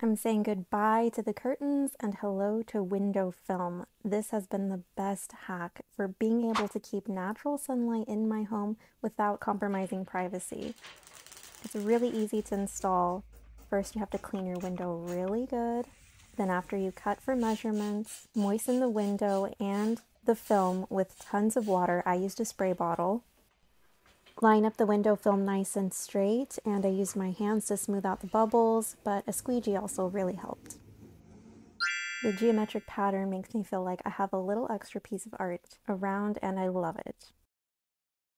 I'm saying goodbye to the curtains and hello to window film. This has been the best hack for being able to keep natural sunlight in my home without compromising privacy. It's really easy to install. First, you have to clean your window really good. Then, after you cut for measurements, moisten the window and the film with tons of water. I used a spray bottle. Line up the window film nice and straight, and I used my hands to smooth out the bubbles, but a squeegee also really helped. The geometric pattern makes me feel like I have a little extra piece of art around, and I love it.